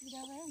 đi đâu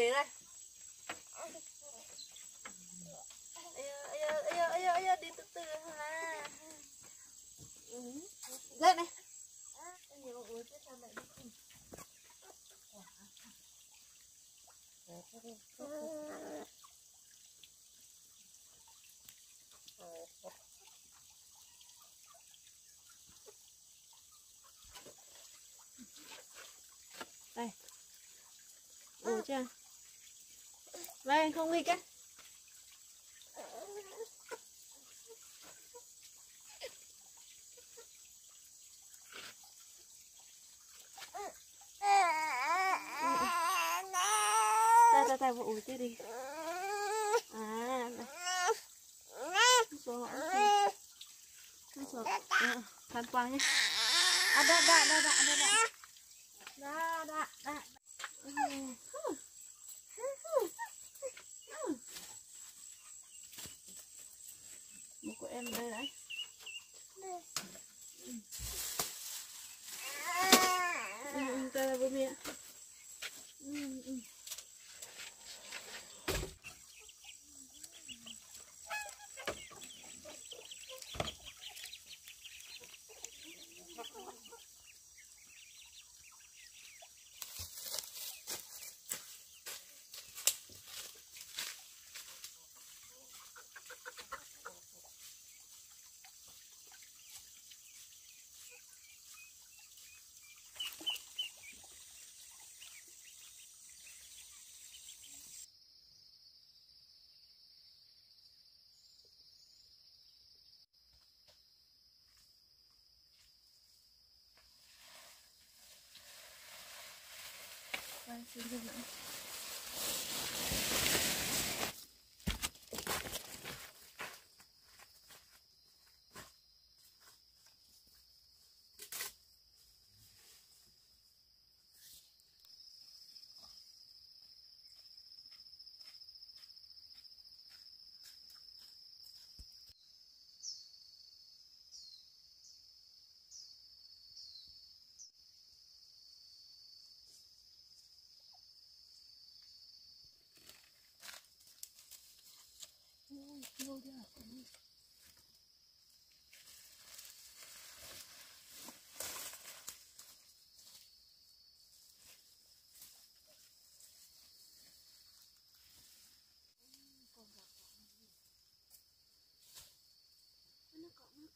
về Lên này. Nhiều con đi chết sao mẹ đi cùng. Đây. Ủa chưa? Đây, không đi cái ta ta đây, ủi chứ đi. À, đây. Xuống ngõ xuống. Xuống xuống. Ờ, Phan nhé. À, đã, đã, đã, đã, đã, đã. Đã, đã, đã. Ừ. Một của em đây đấy. Ừ, ừ, đây là bố mẹ. Ừ, ừ. Đây,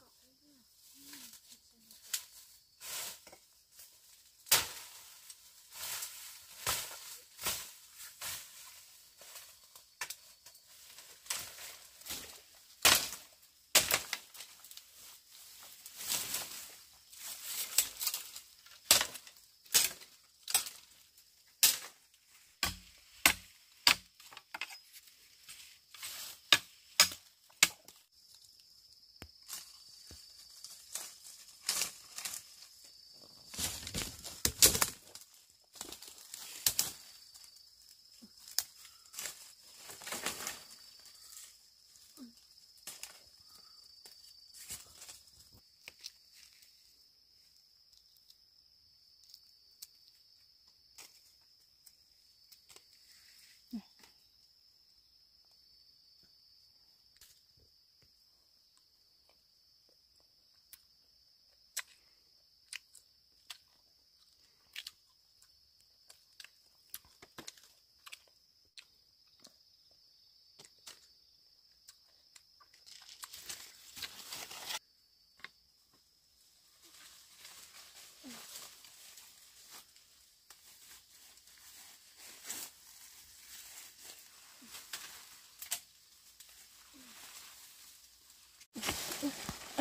Uncle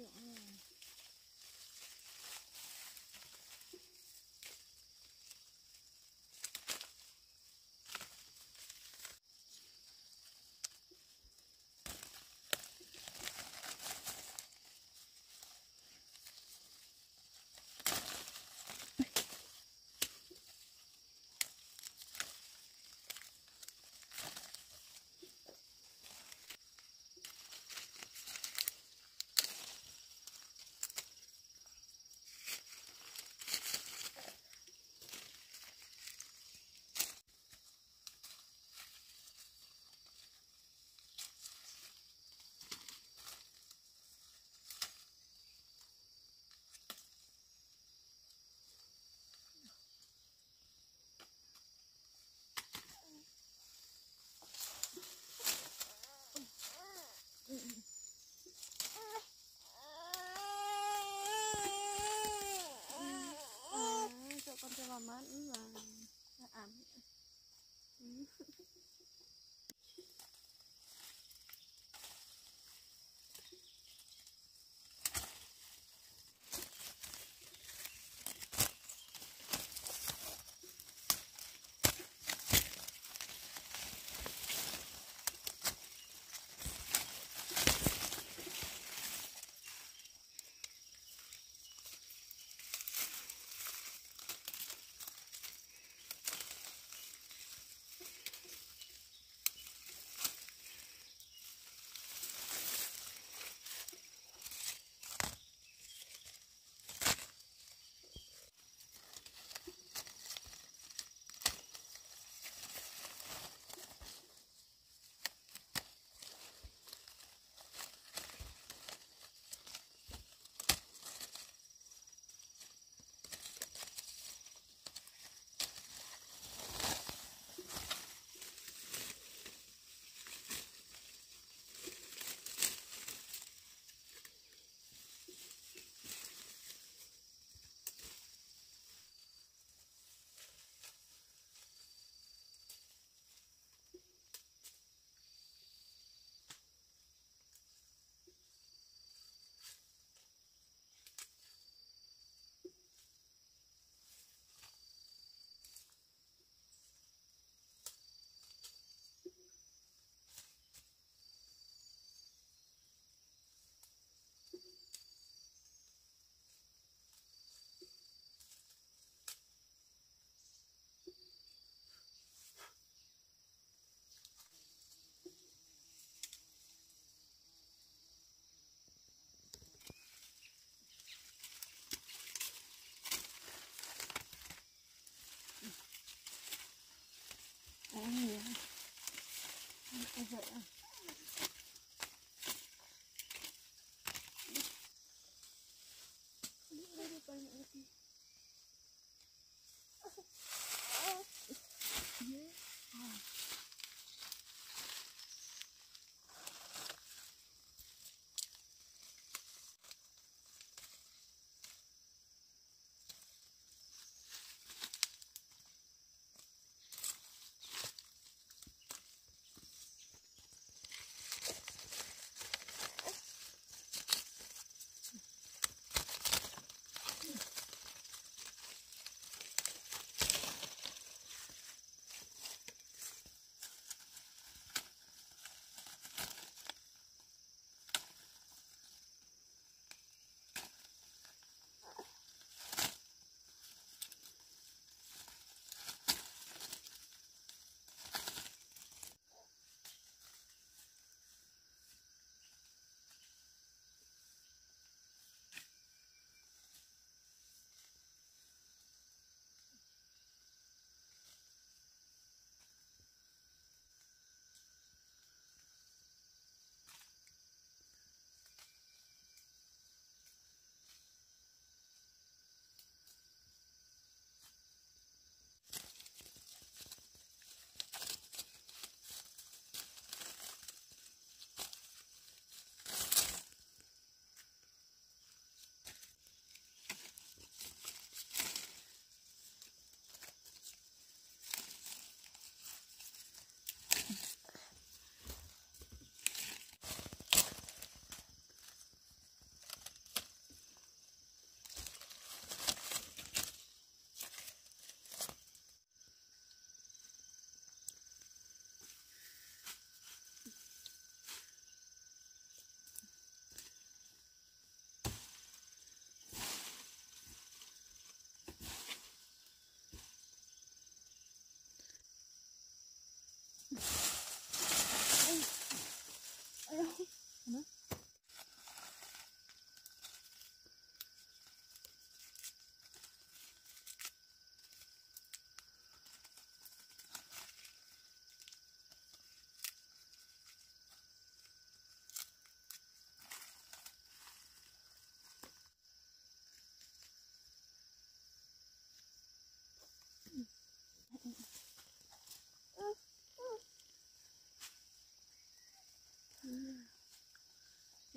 嗯。naman. Mm.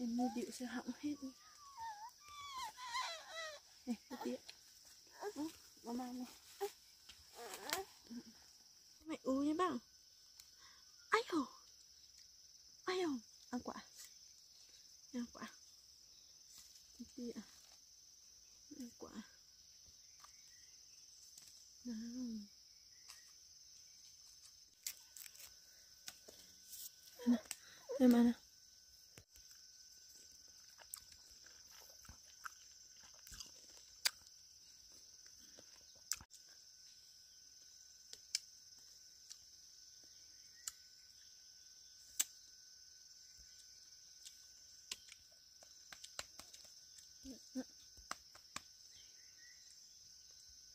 Như điệu sẽ hỏng hết này, cái tía. Nó mang này. Mày ú nhé bác. Ai hồ ai hồ ăn quả. Ăn quả. Cái tía. Ăn quả. Nào. Đây mà nào.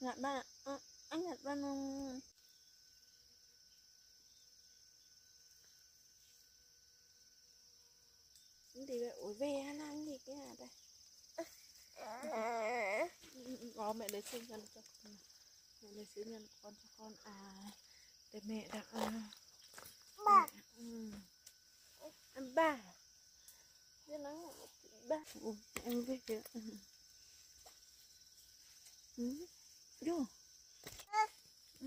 Nhặt ba à, anh nhặt ba nó thì vậy ủi về hắn ăn gì cái hả đây. Có mẹ lấy sinh nhân cho con mẹ lấy sinh nhân con cho con. À để mẹ đặt à, ba. Ừ. ăn ba. Thế nó ba. Em về kìa ừ. ừ vô ừ.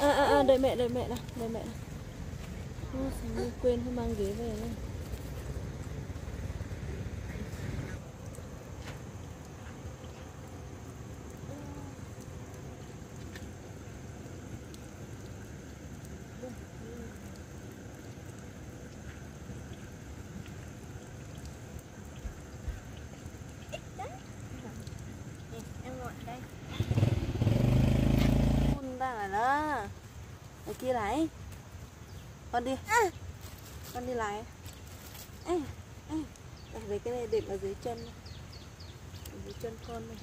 À, à, à, đợi mẹ đợi mẹ nào đợi mẹ nào. Quên không mang ghế về nữa ở kia này con đi. Con đi lại. Ê ê. Đặt về cái này đệm ở dưới chân. Ở dưới chân con này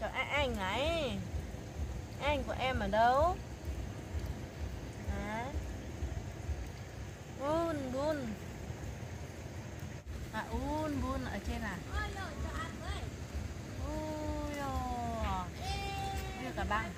Chó anh, này Anh của em ở đâu? Hả? Bun, bun À, un, bun ở trên à? Như cả băng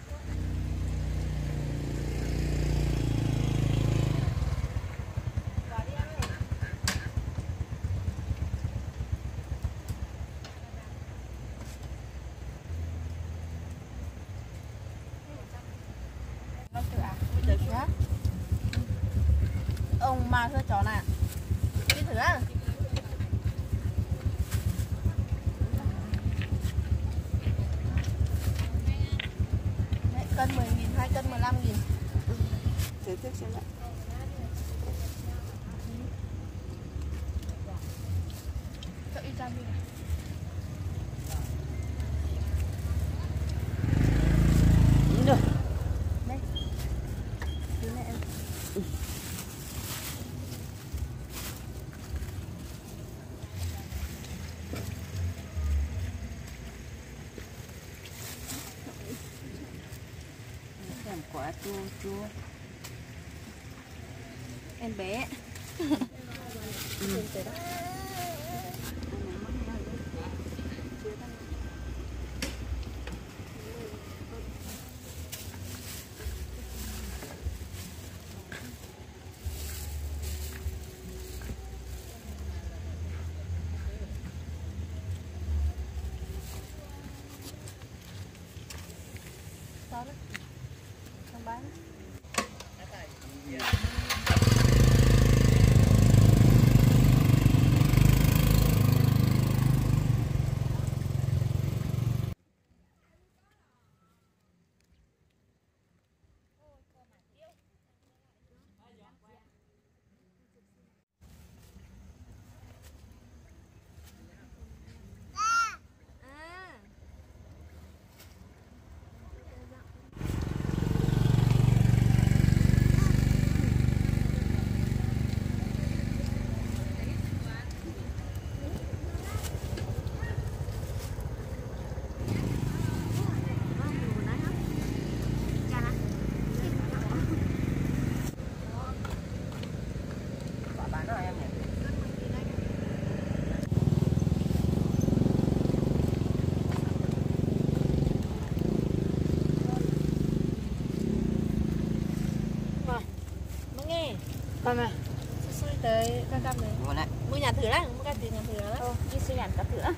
tới cam cam này ngồi lại. Mua nhà thử đó mua cái tiền nhà thử đó Ồ, đi suy nhàn cả thửa.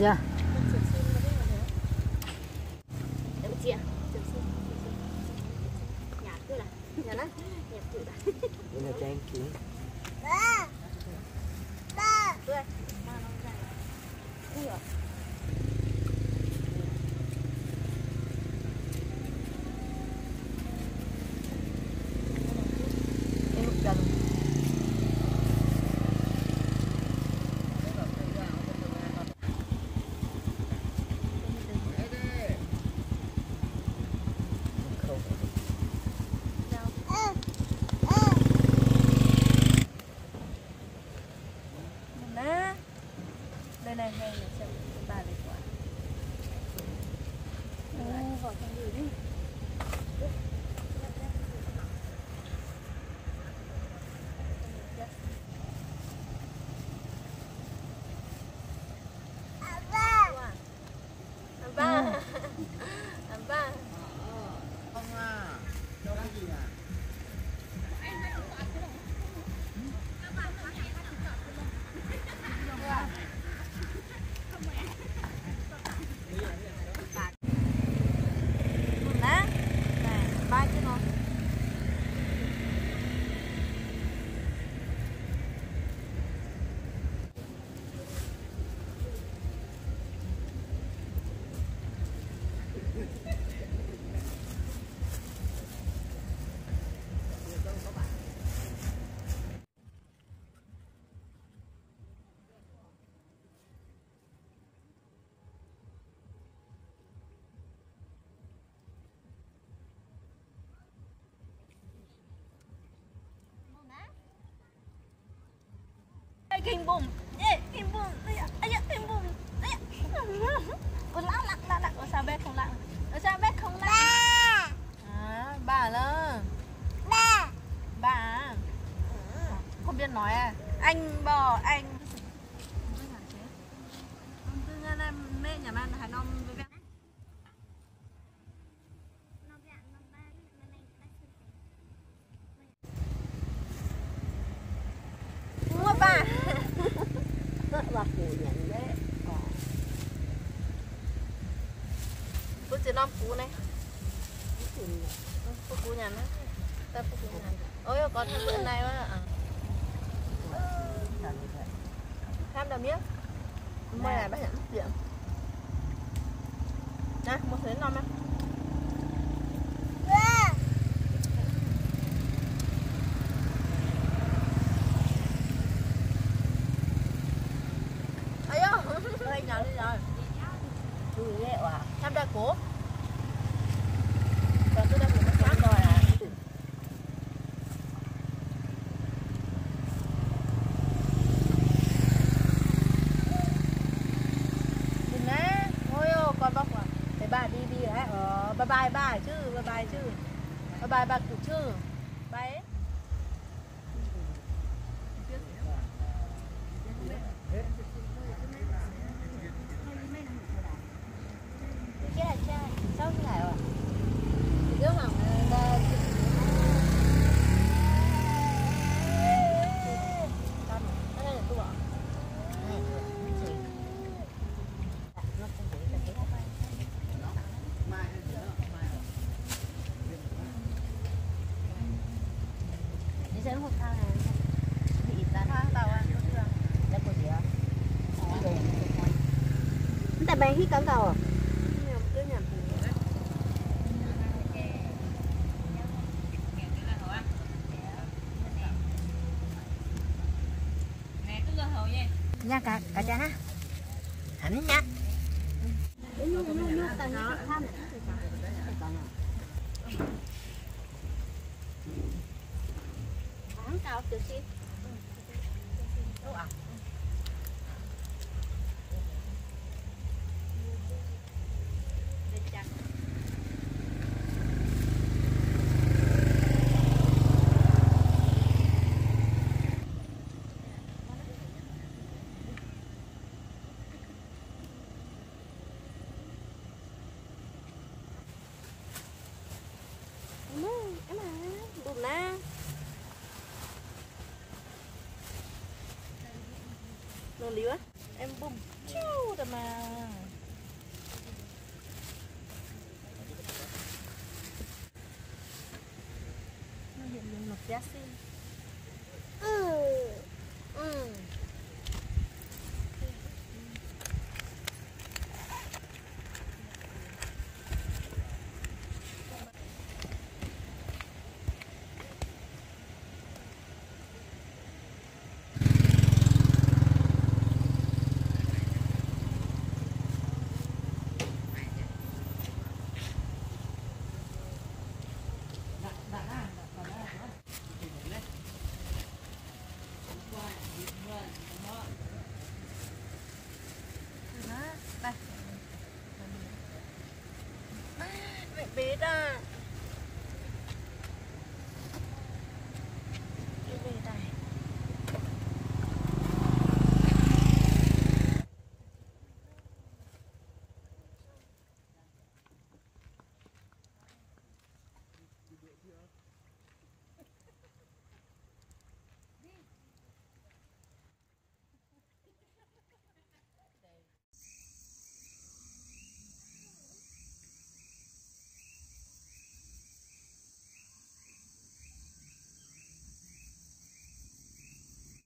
dạ Kinh bùm. Ê, kinh bùm. Ây da, ây da, kinh bùm Ây da. Lặng Ủa, sao bé không lặng Ủa, sao bé không lặng à, bà lơ. Bà à? không biết nói à? Anh bò anh cứ nghe là mẹ nhà bạn Hà Nội với bé mua bà bà phủ nhận đấy năm phú này. Phú phú nhà nó ta phú phú nhà ôi còn thêm bữa này mà tham đầm nhé mày là bác nhận điện nè một thứ năm em bà đi. Ờ, bye bye bà chứ, bye bye chứ. Bye bye bà cụ chứ. Bye. Cái là cha. Sao thế này ạ? Đứa mà là Cái này là tôi bỏ. Đi xem hộp thang này. Bị ta. Tha tao ăn có chưa? đấy có gì á Tại bạn hít cắn cầu à? Nha cả cả cha ha hẳn nha Bán cao tiểu xin. Em à, bùm nè. Liu á em bùm chiu tầm mà